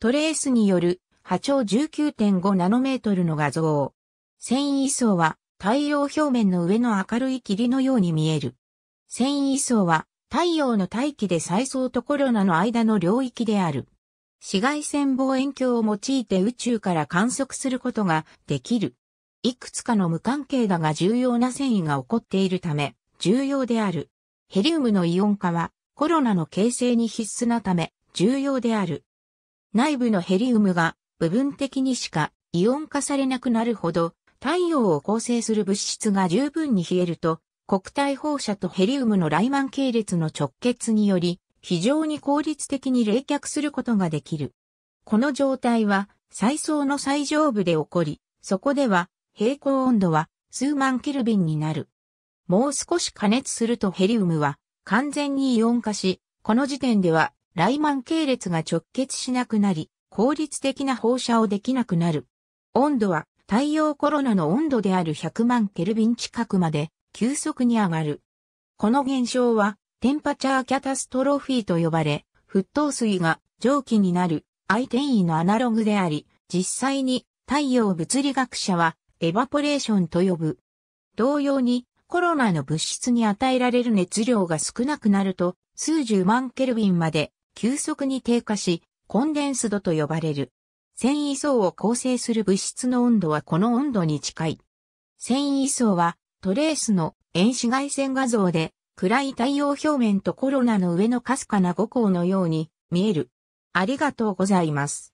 トレースによる波長19.5ナノメートルの画像。繊維層は太陽表面の上の明るい霧のように見える。繊維層は太陽の大気で細層とコロナの間の領域である。紫外線望遠鏡を用いて宇宙から観測することができる。いくつかの無関係だが重要な繊維が起こっているため、重要である。ヘリウムのイオン化はコロナの形成に必須なため、重要である。内部のヘリウムが部分的にしかイオン化されなくなるほど、太陽を構成する物質が十分に冷えると、国体放射とヘリウムのライマン系列の直結により、非常に効率的に冷却することができる。この状態は、最層の最上部で起こり、そこでは、平行温度は数万ケルビンになる。もう少し加熱するとヘリウムは完全にイオン化し、この時点ではライマン系列が直結しなくなり、効率的な放射をできなくなる。温度は太陽コロナの温度である100万ケルビン近くまで急速に上がる。この現象はテンパチャーキャタストロフィーと呼ばれ、沸騰水が蒸気になるアイ転移のアナログであり、実際に太陽物理学者はエバポレーションと呼ぶ。同様にコロナの物質に与えられる熱量が少なくなると数十万ケルビンまで急速に低下し、コンデンス度と呼ばれる。繊維層を構成する物質の温度はこの温度に近い。繊維層はトレースの遠紫外線画像で暗い太陽表面とコロナの上のかすかな五光のように見える。ありがとうございます。